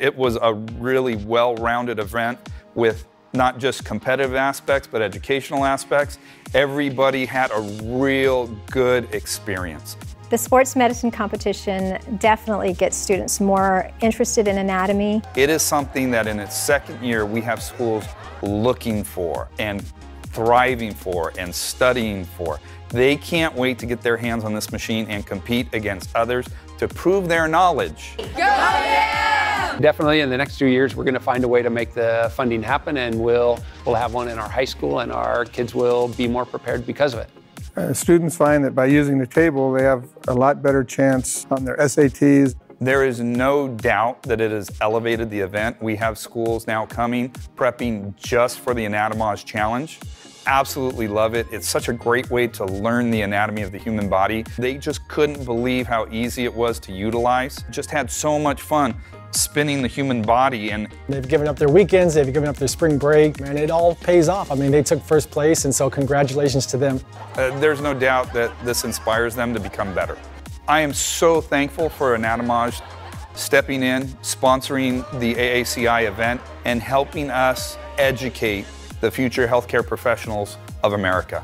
It was a really well-rounded event with not just competitive aspects, but educational aspects. Everybody had a real good experience. The sports medicine competition definitely gets students more interested in anatomy. It is something that in its second year we have schools looking for and thriving for and studying for. They can't wait to get their hands on this machine and compete against others to prove their knowledge. Go yeah! Definitely in the next few years we're going to find a way to make the funding happen and we'll, we'll have one in our high school and our kids will be more prepared because of it. Uh, students find that by using the table, they have a lot better chance on their SATs. There is no doubt that it has elevated the event. We have schools now coming, prepping just for the Anatomage Challenge. Absolutely love it. It's such a great way to learn the anatomy of the human body. They just couldn't believe how easy it was to utilize. Just had so much fun spinning the human body and they've given up their weekends they've given up their spring break and it all pays off. I mean they took first place and so congratulations to them. Uh, there's no doubt that this inspires them to become better. I am so thankful for anatomage stepping in sponsoring the aaci event and helping us educate the future healthcare professionals of america